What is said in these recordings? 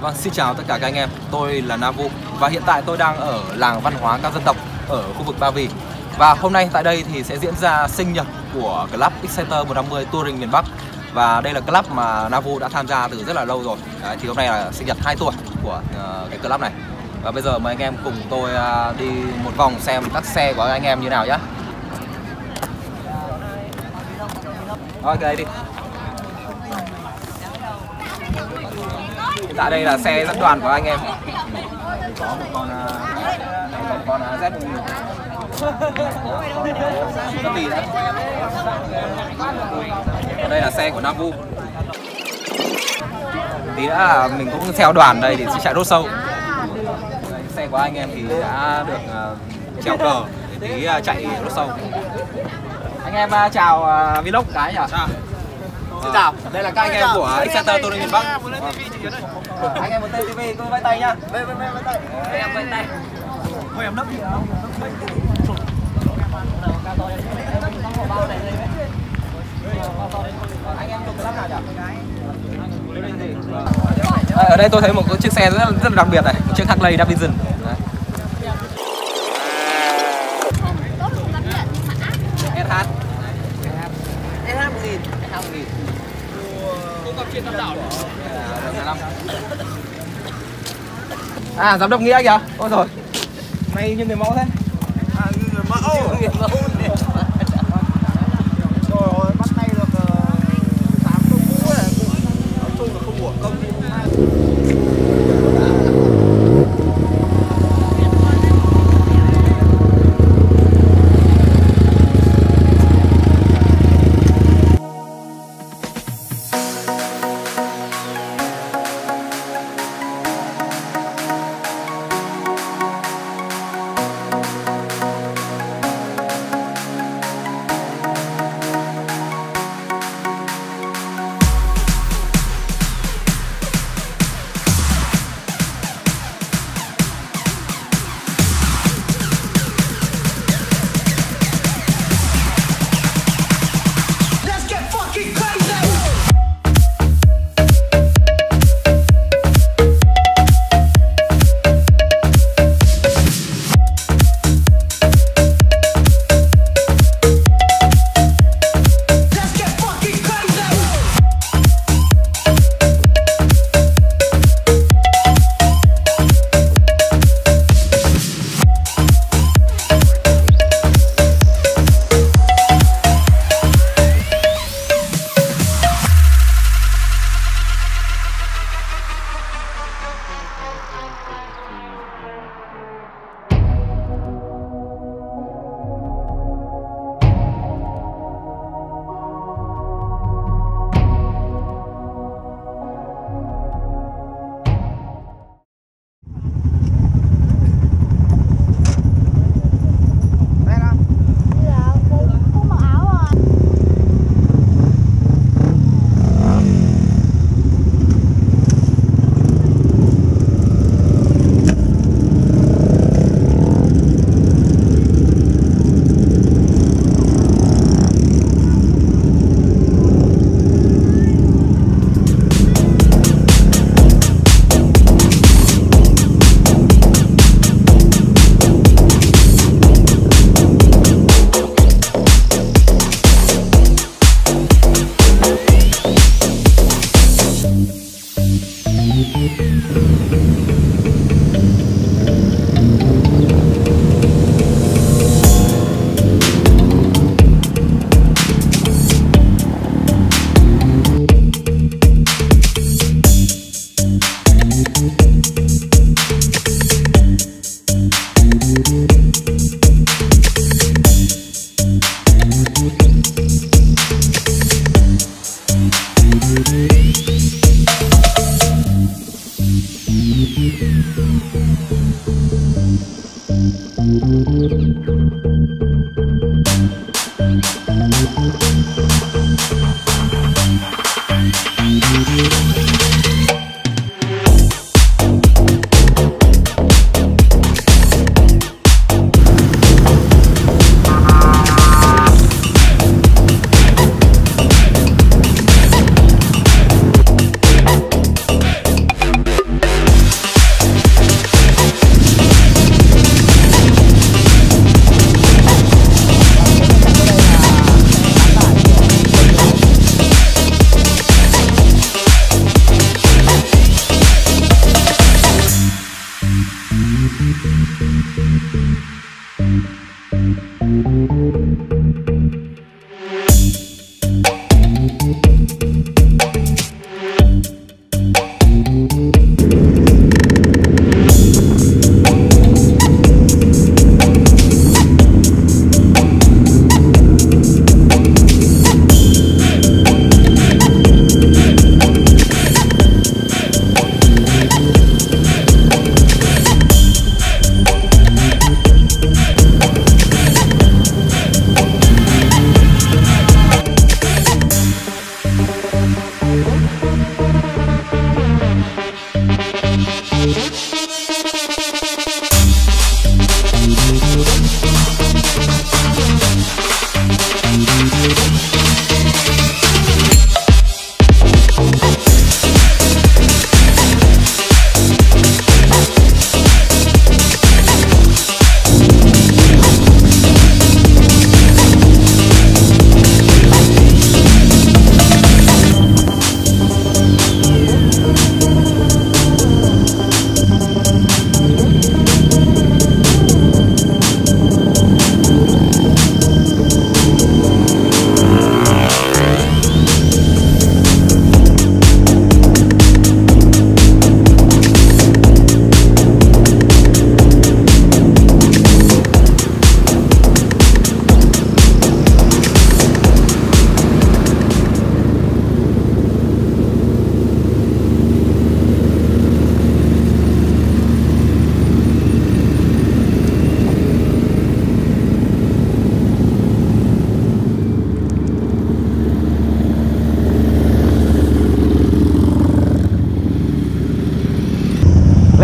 Vâng, xin chào tất cả các anh em. Tôi là Navu và hiện tại tôi đang ở làng văn hóa các dân tộc ở khu vực Ba Vì. Và hôm nay tại đây thì sẽ diễn ra sinh nhật của club Exciter 150 Touring miền Bắc. Và đây là club mà Navu đã tham gia từ rất là lâu rồi. Đấy, thì hôm nay là sinh nhật 2 tuổi của uh, cái club này. Và bây giờ mời anh em cùng tôi uh, đi một vòng xem các xe của anh em như nào nhé. Ok đi. Tại đây là xe dẫn đoàn của anh em Có một con một con uh, Z Rất Còn đây là xe của Navu Tí nữa là mình cũng theo đoàn đây thì sẽ chạy rốt sâu. Xe của anh em thì đã được uh, treo cờ để tí uh, chạy rốt sâu. Anh em chào vlog cái nhỉ? Chào. Xin chào, đây là các anh em của Excenter Touring miền Bắc Anh em một tên TV, tôi vẫy tay nhá Vẫy vẫy vẫy tay em vẫy tay Thôi em nấp gì nhỉ? Ở đây tôi thấy một chiếc xe rất là, rất là đặc biệt này, chiếc Harley Davidson. À, giám đốc Nghĩa kìa. Ôi rồi. Mày như người mẫu thế. À, như người mẫu.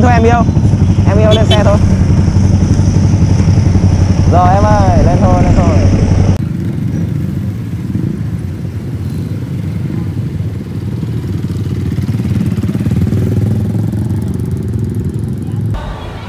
Lên thôi em yêu. Em yêu lên xe thôi. Rồi em ơi, lên thôi, lên thôi.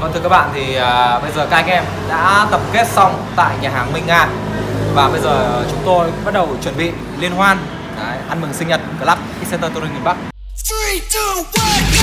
Vâng thưa các bạn thì à, bây giờ các anh em đã tập kết xong tại nhà hàng Minh Nga và bây giờ chúng tôi bắt đầu chuẩn bị liên hoan Đấy, ăn mừng sinh nhật Club Excenter Touring miền Bắc. 3, 2, 1,